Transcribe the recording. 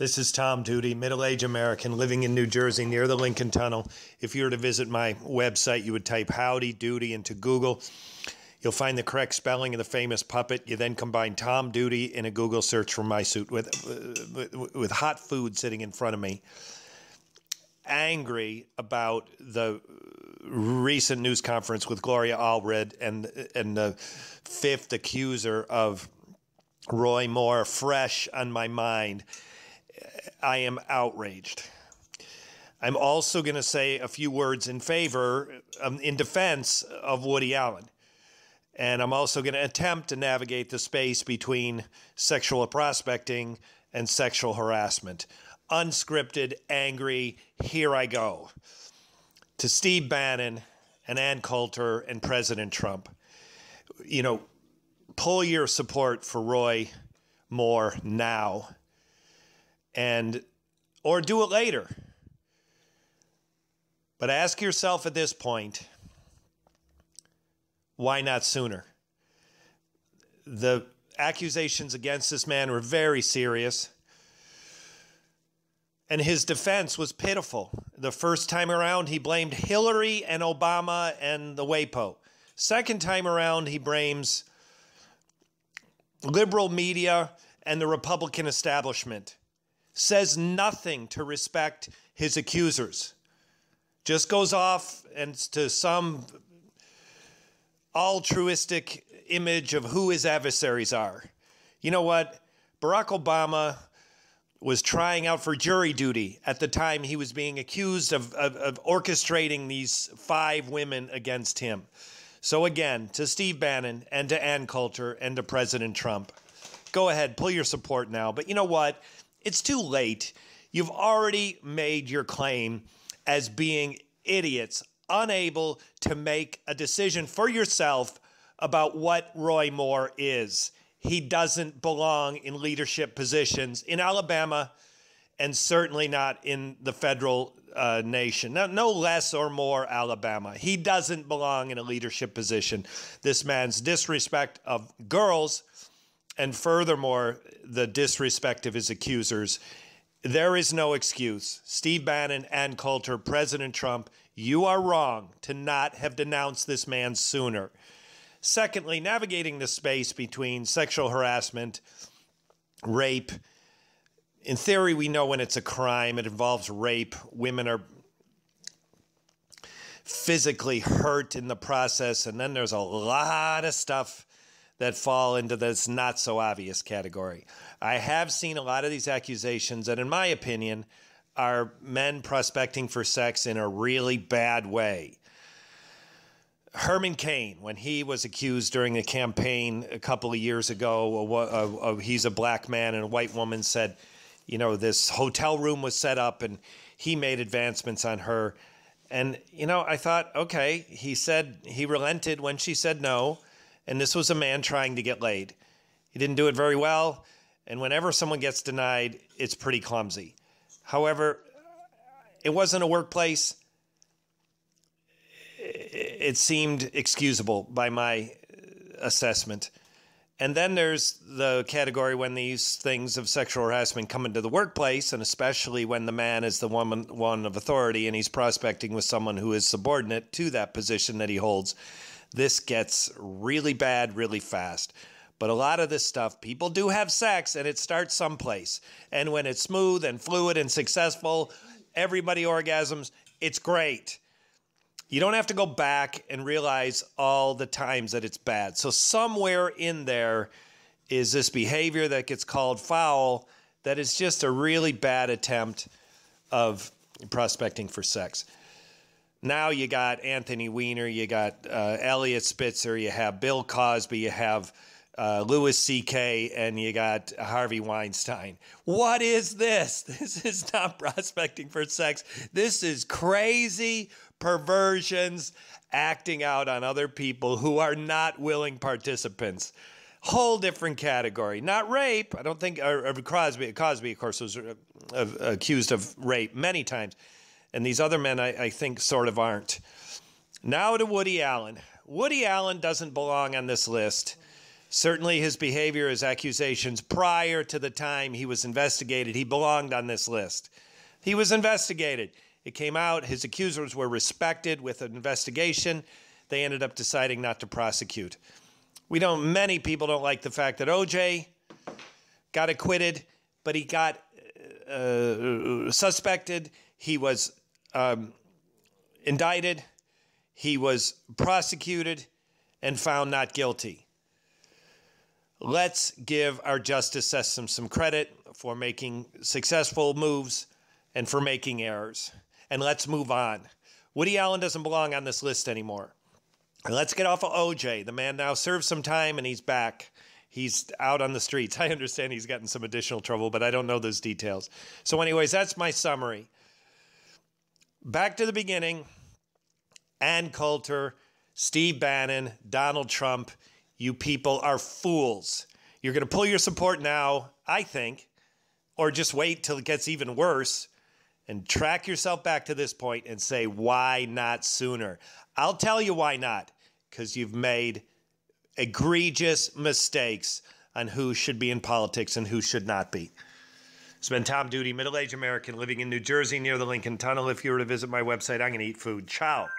This is Tom Doody, middle aged American living in New Jersey near the Lincoln Tunnel. If you were to visit my website, you would type Howdy Doody into Google. You'll find the correct spelling of the famous puppet. You then combine Tom Doody in a Google search for my suit with, with, hot food sitting in front of me. Angry about the recent news conference with Gloria Allred and, and the fifth accuser of Roy Moore fresh on my mind I am outraged. I'm also going to say a few words in favor, um, in defense of Woody Allen. And I'm also going to attempt to navigate the space between sexual prospecting and sexual harassment. Unscripted, angry, here I go. To Steve Bannon and Ann Coulter and President Trump, you know, pull your support for Roy Moore now and or do it later. But ask yourself at this point, why not sooner? The accusations against this man were very serious. And his defense was pitiful. The first time around, he blamed Hillary and Obama and the WAPO. Second time around, he blames liberal media and the Republican establishment says nothing to respect his accusers, just goes off and to some altruistic image of who his adversaries are. You know what? Barack Obama was trying out for jury duty at the time he was being accused of, of, of, orchestrating these five women against him. So, again, to Steve Bannon and to Ann Coulter and to President Trump, go ahead, pull your support now. But you know what? It's too late. You've already made your claim as being idiots, unable to make a decision for yourself about what Roy Moore is. He doesn't belong in leadership positions in Alabama and certainly not in the federal uh, nation. No, no less or more Alabama. He doesn't belong in a leadership position. This man's disrespect of girls and furthermore, the disrespect of his accusers. There is no excuse. Steve Bannon Ann Coulter, President Trump, you are wrong to not have denounced this man sooner. Secondly, navigating the space between sexual harassment, rape. In theory, we know when it's a crime, it involves rape. Women are physically hurt in the process, and then there's a lot of stuff that fall into this not so obvious category. I have seen a lot of these accusations that, in my opinion, are men prospecting for sex in a really bad way. Herman Cain, when he was accused during a campaign a couple of years ago, uh, uh, he's a black man and a white woman said, you know, this hotel room was set up and he made advancements on her. And, you know, I thought, okay, he said he relented when she said no and this was a man trying to get laid. He didn't do it very well, and whenever someone gets denied, it's pretty clumsy. However, it wasn't a workplace. It seemed excusable by my uh, assessment. And then there's the category when these things of sexual harassment come into the workplace, and especially when the man is the woman one of authority and he's prospecting with someone who is subordinate to that position that he holds this gets really bad really fast. But a lot of this stuff, people do have sex and it starts someplace. And when it's smooth and fluid and successful, everybody orgasms. It's great. You don't have to go back and realize all the times that it's bad. So, somewhere in there is this behavior that gets called foul that is just a really bad attempt of prospecting for sex now you got Anthony Weiner, you got uh, Eliot Spitzer, you have Bill Cosby, you have uh, Louis C.K., and you got Harvey Weinstein. What is this? This is not prospecting for sex. This is crazy perversions acting out on other people who are not willing participants. Whole different category. Not rape. I don't think, or, or Cosby, Cosby, of course, was uh, accused of rape many times and these other men, I, I think, sort of aren't. Now to Woody Allen. Woody Allen doesn't belong on this list. Certainly, his behavior, his accusations prior to the time he was investigated, he belonged on this list. He was investigated. It came out, his accusers were respected with an investigation. They ended up deciding not to prosecute. We don't, many people don't like the fact that OJ got acquitted, but he got uh, suspected. He was um, indicted. He was prosecuted and found not guilty. Let's give our justice system some credit for making successful moves and for making errors. And let's move on. Woody Allen doesn't belong on this list anymore. And let's get off of OJ. The man now served some time and he's back. He's out on the streets. I understand he's gotten some additional trouble, but I don't know those details. So, anyways, that's my summary. Back to the beginning Ann Coulter, Steve Bannon, Donald Trump, you people are fools. You're going to pull your support now, I think, or just wait till it gets even worse and track yourself back to this point and say, why not sooner? I'll tell you why not, because you've made egregious mistakes on who should be in politics and who should not be. It's been Tom Doody, middle aged American living in New Jersey near the Lincoln Tunnel. If you were to visit my website, I'm going to eat food. Ciao.